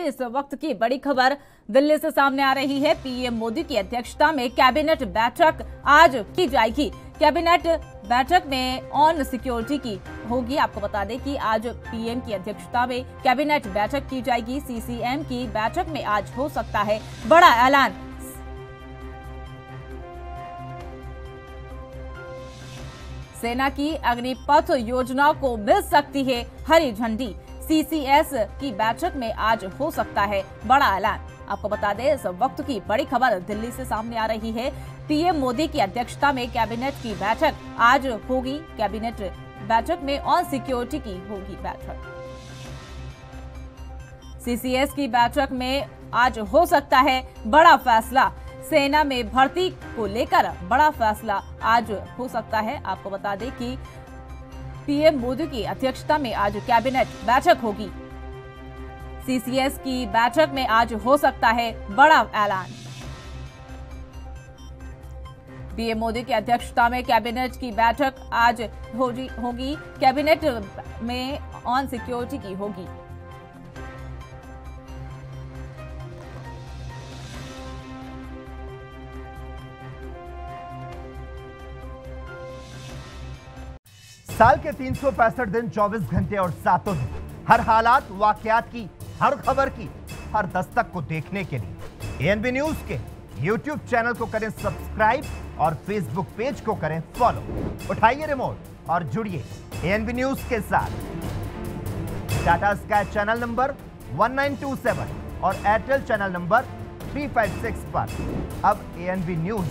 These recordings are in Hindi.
इस वक्त की बड़ी खबर दिल्ली से सामने आ रही है। पीएम मोदी की अध्यक्षता में कैबिनेट बैठक आज की जाएगी। कैबिनेट बैठक में ऑन सिक्योरिटी की होगी। आपको बता दें कि आज पीएम की अध्यक्षता में कैबिनेट बैठक की जाएगी। सीसीएम की बैठक में आज हो सकता है बड़ा ऐलान। सेना की अग्निपथ योजना को मिल सकती है हरी झंडी। सीसीएस की बैठक में आज हो सकता है बड़ा ऐलान। आपको बता दें, इस वक्त की बड़ी खबर दिल्ली से सामने आ रही है। पीएम मोदी की अध्यक्षता में कैबिनेट की बैठक आज होगी। कैबिनेट बैठक में ऑन सिक्योरिटी की होगी बैठक। सीसीएस की बैठक में आज हो सकता है बड़ा फैसला। सेना में भर्ती को लेकर बड़ा फैसला आज हो सकता है। आपको बता दें कि पीएम मोदी की अध्यक्षता में आज कैबिनेट बैठक होगी। सीसीएस की बैठक में आज हो सकता है बड़ा ऐलान। पीएम मोदी की अध्यक्षता में कैबिनेट की बैठक आज होगी। कैबिनेट में ऑन सिक्योरिटी की होगी। साल के तीन सौ पैंसठ दिन 24 घंटे और सातों दिन। हर हालात, वाकयात की, हर खबर की, हर दस्तक को देखने के लिए। एएनबी न्यूज़ के यूट्यूब चैनल को करें सब्सक्राइब और फेसबुक पेज को करें फॉलो उठाइए रिमोट और जुड़िए एएनबी न्यूज़ के साथ। टाटा स्काई चैनल नंबर 1927 और एयरटेल चैनल नंबर 356 पर। अब ANB news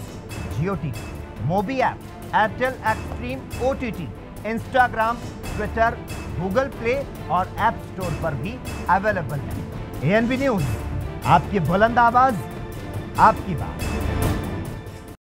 Jio T मोबी app Airtel Xstream OTT Instagram Twitter Google Play और एप स्टोर पर भी अवेलेबल है। एएनबी न्यूज़ आपकी बुलंद आवाज़, आपकी बात।